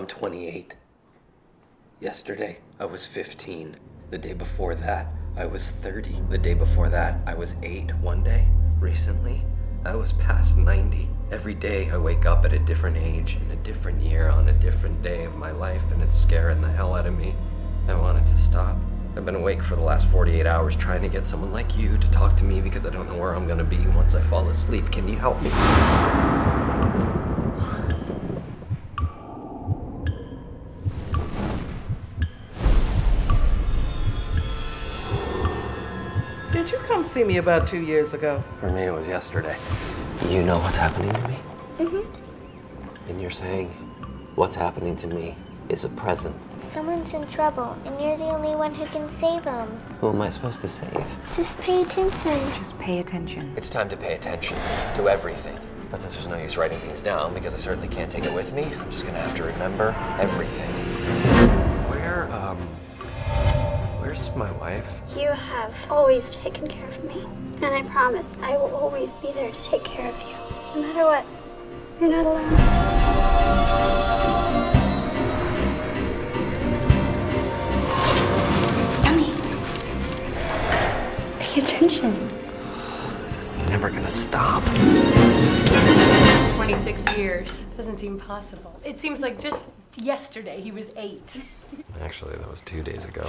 I'm 28. Yesterday, I was 15. The day before that, I was 30. The day before that, I was 8 one day. Recently, I was past 90. Every day, I wake up at a different age, in a different year, on a different day of my life, and it's scaring the hell out of me. I wanted to stop. I've been awake for the last 48 hours trying to get someone like you to talk to me because I don't know where I'm gonna be once I fall asleep. Can you help me? Did you come see me about two years ago? For me, it was yesterday. You know what's happening to me? Mm-hmm. And you're saying what's happening to me is a present. Someone's in trouble, and you're the only one who can save them. Who am I supposed to save? Just pay attention. Just pay attention. It's time to pay attention to everything. But since there's no use writing things down, because I certainly can't take it with me, I'm just gonna have to remember everything. My wife? You have always taken care of me, and I promise I will always be there to take care of you. No matter what, you're not alone. Emmy, pay attention. This is never gonna stop. 26 years. Doesn't seem possible. It seems like just yesterday he was eight. Actually, that was two days ago.